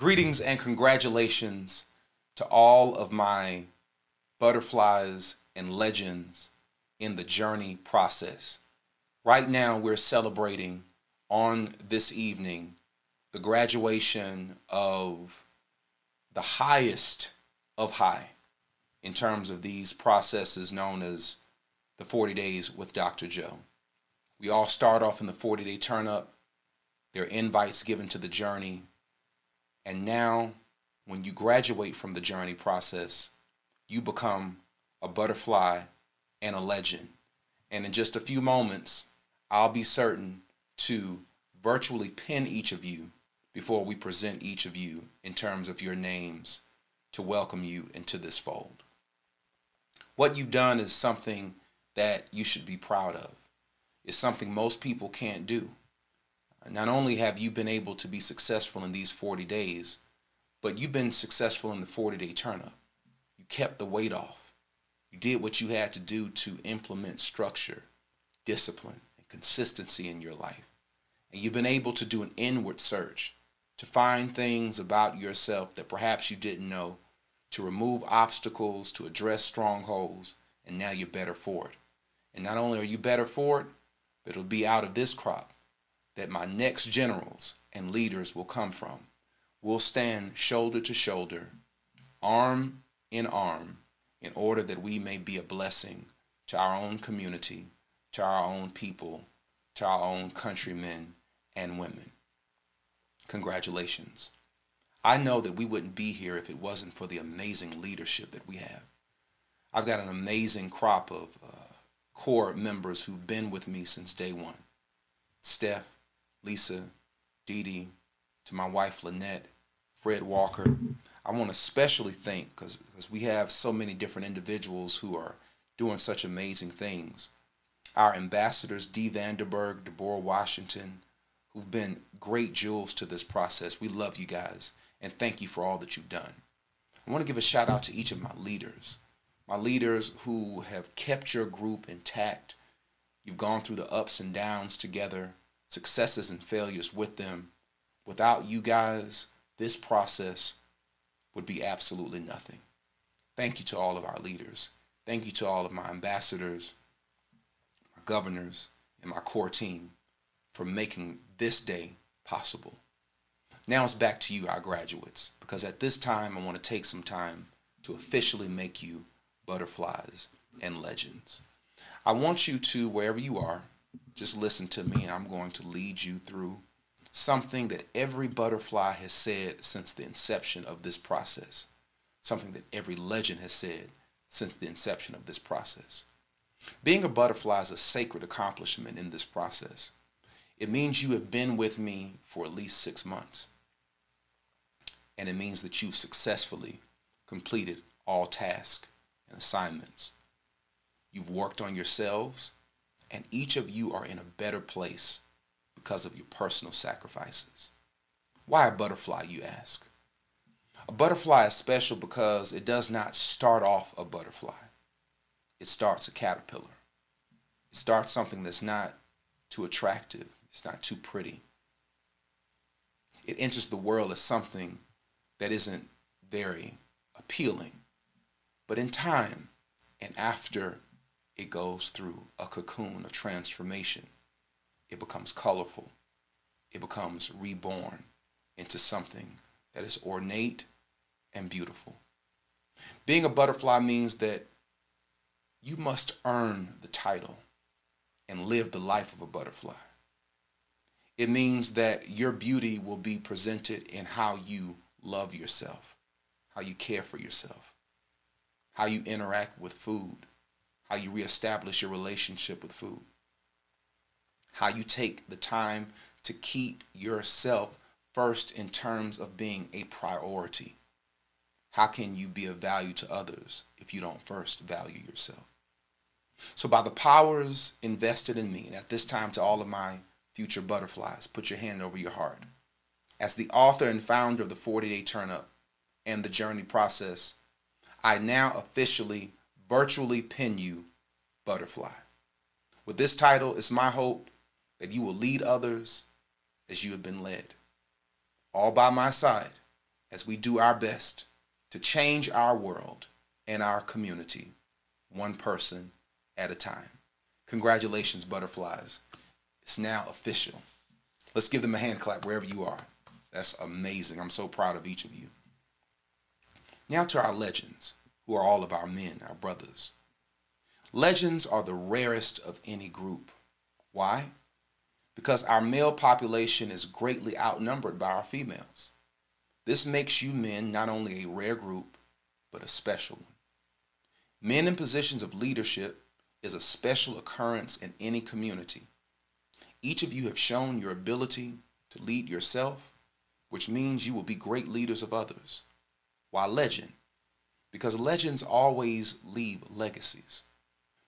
Greetings and congratulations to all of my butterflies and legends in the journey process. Right now, we're celebrating on this evening the graduation of the highest of high in terms of these processes known as the 40 days with Dr. Joe. We all start off in the 40 day turn up. There are invites given to the journey. And now, when you graduate from the journey process, you become a butterfly and a legend. And in just a few moments, I'll be certain to virtually pin each of you before we present each of you in terms of your names to welcome you into this fold. What you've done is something that you should be proud of. It's something most people can't do. Not only have you been able to be successful in these 40 days, but you've been successful in the 40 day turn up. You kept the weight off. You did what you had to do to implement structure, discipline, and consistency in your life. And you've been able to do an inward search to find things about yourself that perhaps you didn't know, to remove obstacles, to address strongholds, and now you're better for it. And not only are you better for it, but it'll be out of this crop that my next generals and leaders will come from. We'll stand shoulder to shoulder, arm in arm, in order that we may be a blessing to our own community, to our own people, to our own countrymen and women. Congratulations. I know that we wouldn't be here if it wasn't for the amazing leadership that we have. I've got an amazing crop of uh, core members who've been with me since day one. Steph, Lisa, Dee Dee, to my wife Lynette, Fred Walker. I want to especially thank because we have so many different individuals who are doing such amazing things. Our ambassadors, Dee Vanderberg, Deborah Washington, who've been great jewels to this process. We love you guys and thank you for all that you've done. I want to give a shout out to each of my leaders, my leaders who have kept your group intact. You've gone through the ups and downs together successes and failures with them. Without you guys, this process would be absolutely nothing. Thank you to all of our leaders. Thank you to all of my ambassadors, my governors, and my core team for making this day possible. Now it's back to you, our graduates, because at this time I want to take some time to officially make you butterflies and legends. I want you to, wherever you are, just listen to me, and I'm going to lead you through something that every butterfly has said since the inception of this process, something that every legend has said since the inception of this process. Being a butterfly is a sacred accomplishment in this process. It means you have been with me for at least six months. And it means that you've successfully completed all tasks and assignments. You've worked on yourselves and each of you are in a better place because of your personal sacrifices. Why a butterfly, you ask? A butterfly is special because it does not start off a butterfly. It starts a caterpillar. It starts something that's not too attractive. It's not too pretty. It enters the world as something that isn't very appealing. But in time and after it goes through a cocoon of transformation. It becomes colorful. It becomes reborn into something that is ornate and beautiful. Being a butterfly means that you must earn the title and live the life of a butterfly. It means that your beauty will be presented in how you love yourself, how you care for yourself, how you interact with food, how you reestablish your relationship with food, how you take the time to keep yourself first in terms of being a priority. How can you be of value to others if you don't first value yourself? So, by the powers invested in me, and at this time to all of my future butterflies, put your hand over your heart. As the author and founder of the 40 Day Turn Up and the Journey Process, I now officially virtually pin you butterfly. With this title, it's my hope that you will lead others as you have been led. All by my side, as we do our best to change our world and our community, one person at a time. Congratulations, butterflies. It's now official. Let's give them a hand clap wherever you are. That's amazing. I'm so proud of each of you. Now to our legends, who are all of our men, our brothers. Legends are the rarest of any group. Why? Because our male population is greatly outnumbered by our females. This makes you men not only a rare group, but a special one. Men in positions of leadership is a special occurrence in any community. Each of you have shown your ability to lead yourself, which means you will be great leaders of others. Why legend? Because legends always leave legacies.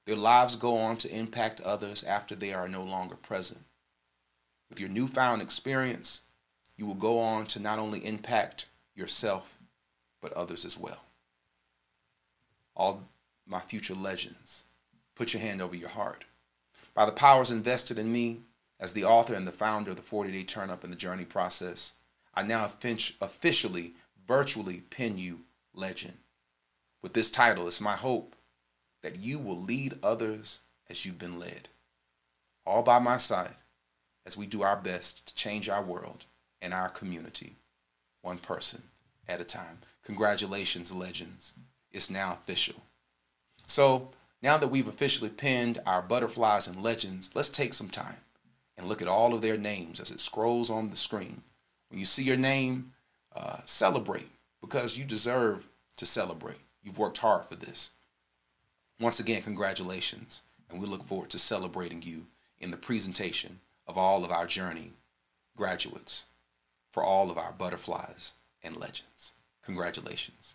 Their lives go on to impact others after they are no longer present. With your newfound experience, you will go on to not only impact yourself, but others as well. All my future legends, put your hand over your heart. By the powers invested in me as the author and the founder of the 40 Day Turn Up in the Journey process, I now officially, virtually pin you legend. With this title, it's my hope that you will lead others as you've been led. All by my side as we do our best to change our world and our community, one person at a time. Congratulations, legends. It's now official. So, now that we've officially pinned our butterflies and legends, let's take some time and look at all of their names as it scrolls on the screen. When you see your name, uh, celebrate because you deserve to celebrate. You've worked hard for this. Once again, congratulations, and we look forward to celebrating you in the presentation of all of our journey graduates for all of our butterflies and legends. Congratulations.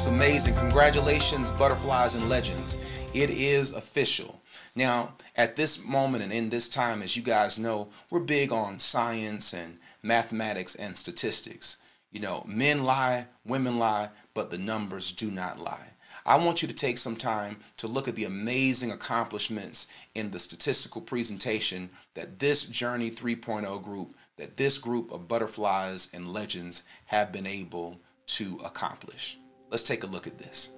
That's amazing. Congratulations, Butterflies and Legends. It is official. Now, at this moment and in this time, as you guys know, we're big on science and mathematics and statistics. You know, men lie, women lie, but the numbers do not lie. I want you to take some time to look at the amazing accomplishments in the statistical presentation that this Journey 3.0 group, that this group of butterflies and legends have been able to accomplish. Let's take a look at this.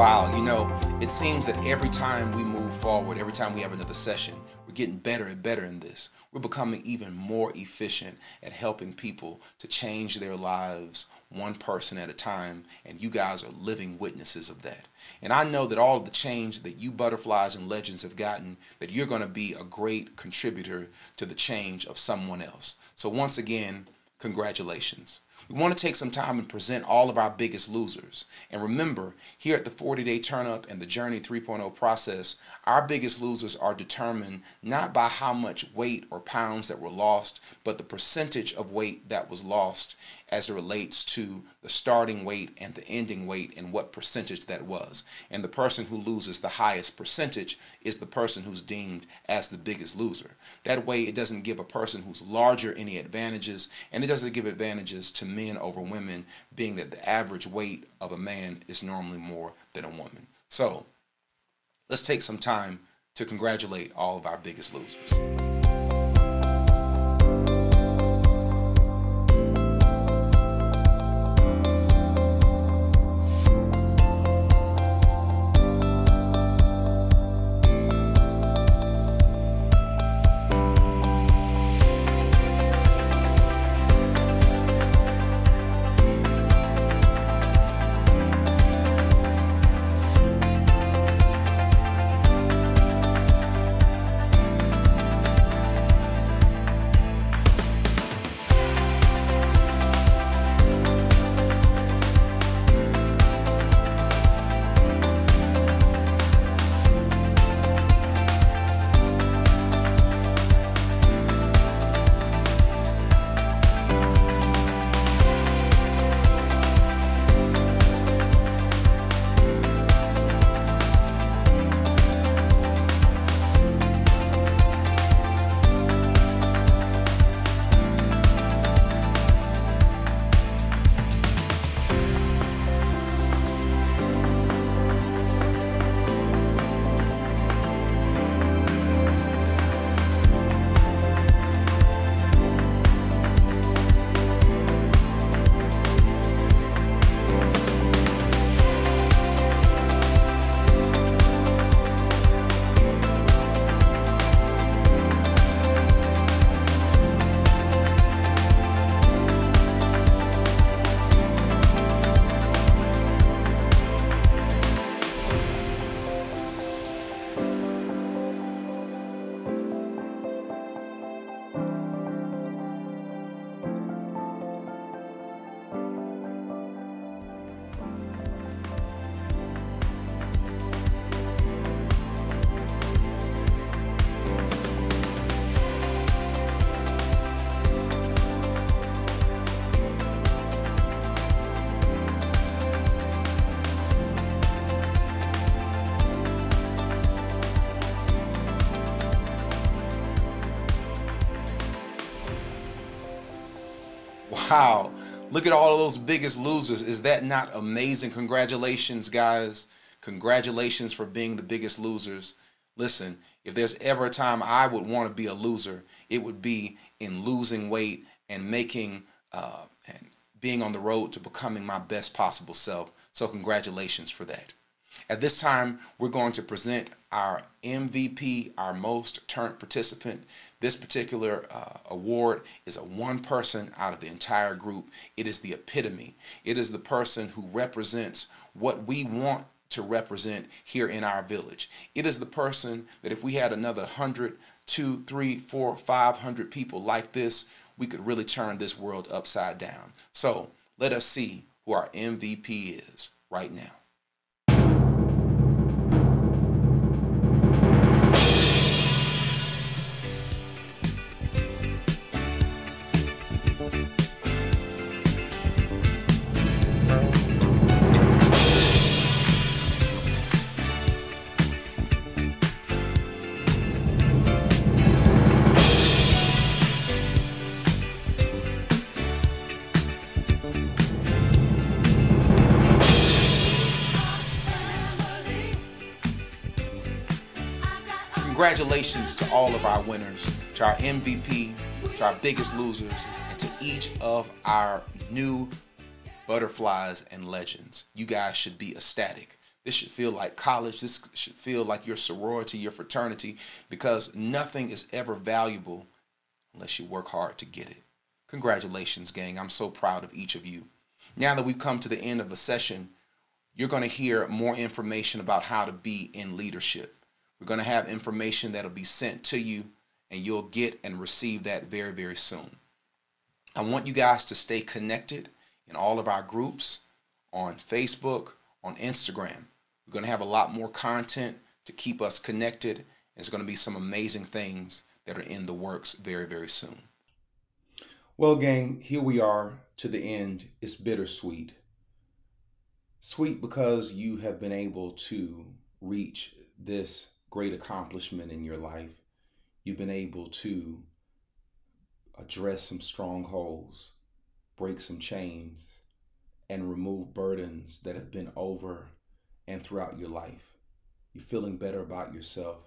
Wow, you know, it seems that every time we move forward, every time we have another session, we're getting better and better in this. We're becoming even more efficient at helping people to change their lives one person at a time, and you guys are living witnesses of that. And I know that all of the change that you butterflies and legends have gotten, that you're going to be a great contributor to the change of someone else. So once again, congratulations. We want to take some time and present all of our biggest losers. And remember, here at the 40 Day Turn Up and the Journey 3.0 process, our biggest losers are determined not by how much weight or pounds that were lost, but the percentage of weight that was lost as it relates to the starting weight and the ending weight and what percentage that was. And the person who loses the highest percentage is the person who's deemed as the biggest loser. That way, it doesn't give a person who's larger any advantages, and it doesn't give advantages to men over women, being that the average weight of a man is normally more than a woman. So, let's take some time to congratulate all of our biggest losers. Wow. Look at all of those biggest losers. Is that not amazing? Congratulations, guys. Congratulations for being the biggest losers. Listen, if there's ever a time I would want to be a loser, it would be in losing weight and making uh, and being on the road to becoming my best possible self. So, congratulations for that. At this time, we're going to present our MVP, our most turned participant. This particular uh, award is a one person out of the entire group. It is the epitome. It is the person who represents what we want to represent here in our village. It is the person that if we had another hundred, two, three, four, five hundred people like this, we could really turn this world upside down. So let us see who our MVP is right now. Congratulations to all of our winners, to our MVP, to our biggest losers, and to each of our new butterflies and legends. You guys should be ecstatic. This should feel like college. This should feel like your sorority, your fraternity, because nothing is ever valuable unless you work hard to get it. Congratulations, gang. I'm so proud of each of you. Now that we've come to the end of a session, you're going to hear more information about how to be in leadership. We're going to have information that'll be sent to you, and you'll get and receive that very, very soon. I want you guys to stay connected in all of our groups on Facebook, on Instagram. We're going to have a lot more content to keep us connected. There's going to be some amazing things that are in the works very, very soon. Well, gang, here we are to the end. It's bittersweet. Sweet because you have been able to reach this great accomplishment in your life. You've been able to address some strongholds, break some chains, and remove burdens that have been over and throughout your life. You're feeling better about yourself.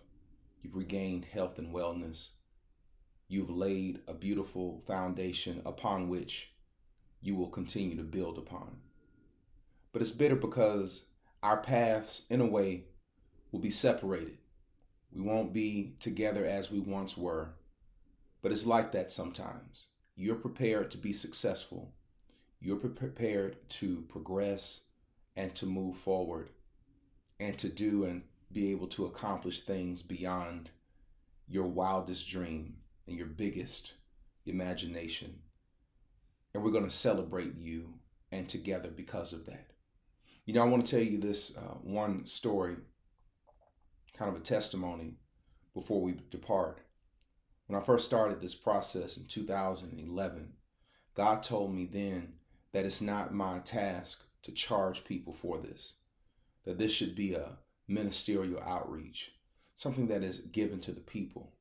You've regained health and wellness. You've laid a beautiful foundation upon which you will continue to build upon. But it's bitter because our paths, in a way, will be separated. We won't be together as we once were. But it's like that sometimes. You're prepared to be successful. You're prepared to progress and to move forward and to do and be able to accomplish things beyond your wildest dream and your biggest imagination. And we're going to celebrate you and together because of that. You know, I want to tell you this uh, one story kind of a testimony before we depart. When I first started this process in 2011, God told me then that it's not my task to charge people for this, that this should be a ministerial outreach, something that is given to the people.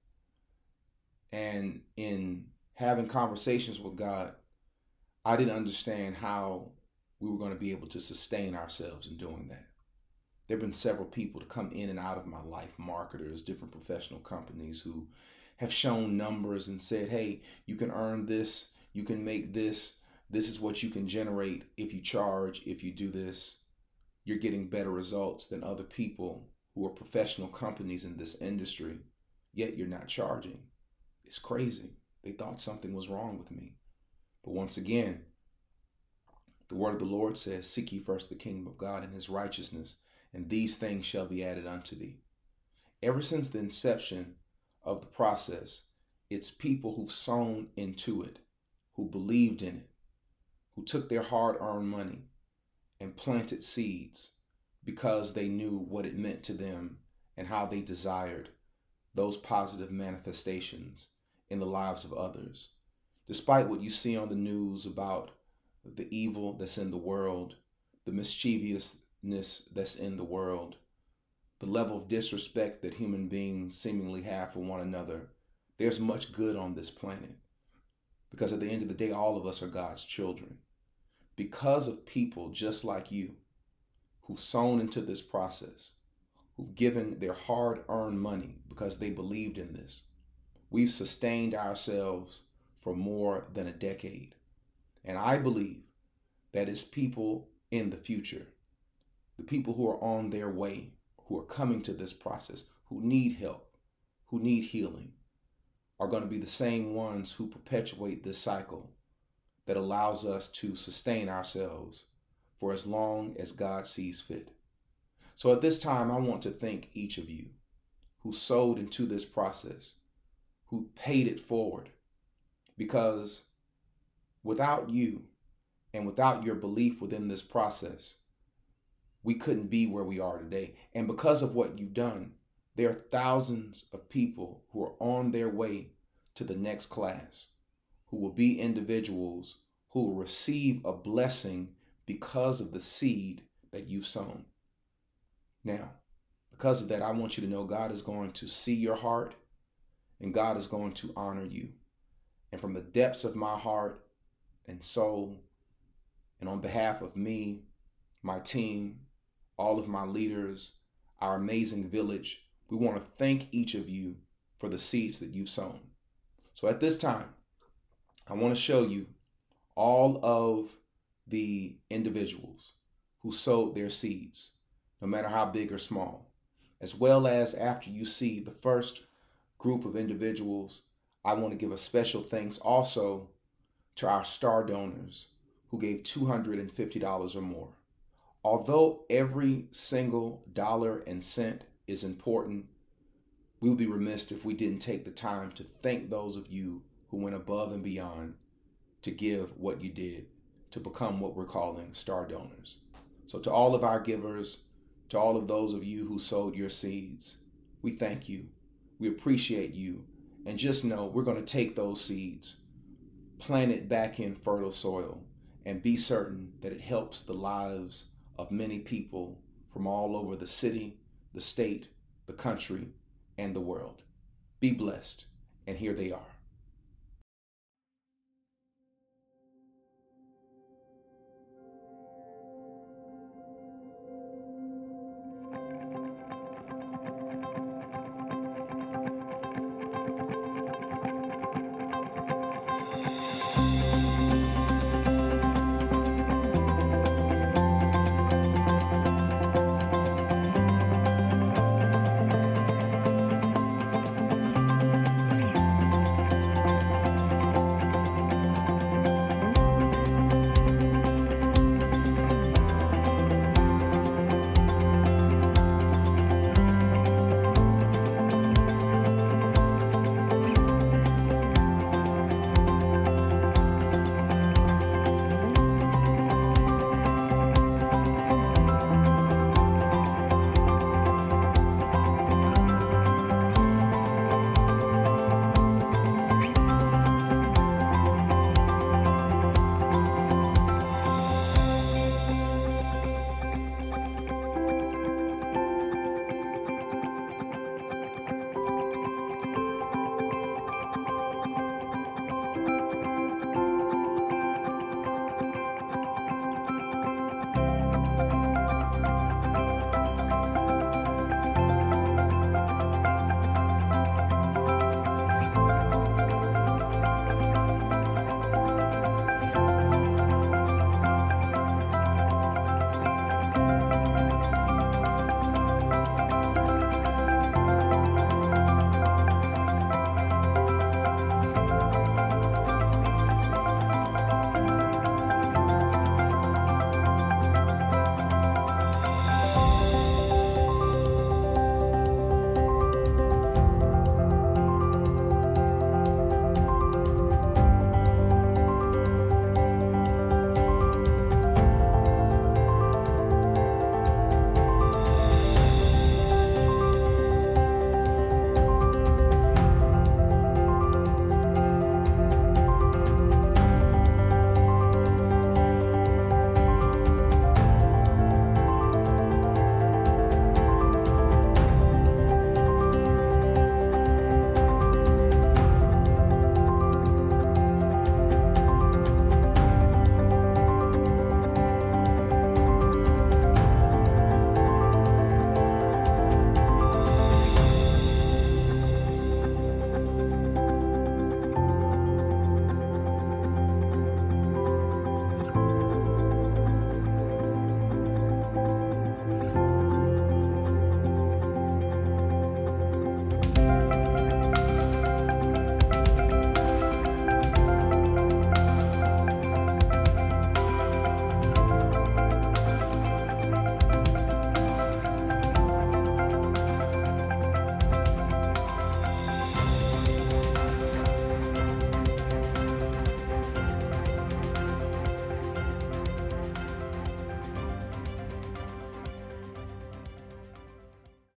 And in having conversations with God, I didn't understand how we were going to be able to sustain ourselves in doing that there have been several people to come in and out of my life, marketers, different professional companies who have shown numbers and said, hey, you can earn this, you can make this, this is what you can generate if you charge, if you do this. You're getting better results than other people who are professional companies in this industry, yet you're not charging. It's crazy. They thought something was wrong with me. But once again, the word of the Lord says, Seek ye first the kingdom of God and his righteousness, and these things shall be added unto thee. Ever since the inception of the process, it's people who've sown into it, who believed in it, who took their hard earned money and planted seeds because they knew what it meant to them and how they desired those positive manifestations in the lives of others. Despite what you see on the news about the evil that's in the world, the mischievous that's in the world, the level of disrespect that human beings seemingly have for one another, there's much good on this planet. Because at the end of the day, all of us are God's children. Because of people just like you who've sown into this process, who've given their hard earned money because they believed in this, we've sustained ourselves for more than a decade. And I believe that it's people in the future, the people who are on their way, who are coming to this process, who need help, who need healing, are going to be the same ones who perpetuate this cycle that allows us to sustain ourselves for as long as God sees fit. So at this time, I want to thank each of you who sowed into this process, who paid it forward, because without you and without your belief within this process, we couldn't be where we are today. And because of what you've done, there are thousands of people who are on their way to the next class, who will be individuals who will receive a blessing because of the seed that you've sown. Now, because of that, I want you to know God is going to see your heart and God is going to honor you. And from the depths of my heart and soul, and on behalf of me, my team, all of my leaders, our amazing village, we want to thank each of you for the seeds that you've sown. So at this time, I want to show you all of the individuals who sowed their seeds, no matter how big or small, as well as after you see the first group of individuals, I want to give a special thanks also to our star donors who gave $250 or more. Although every single dollar and cent is important, we would be remiss if we didn't take the time to thank those of you who went above and beyond to give what you did to become what we're calling star donors. So, to all of our givers, to all of those of you who sowed your seeds, we thank you. We appreciate you. And just know we're going to take those seeds, plant it back in fertile soil, and be certain that it helps the lives of many people from all over the city, the state, the country, and the world. Be blessed. And here they are.